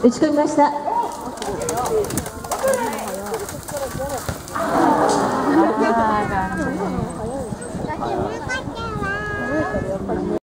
打ち込みました。あ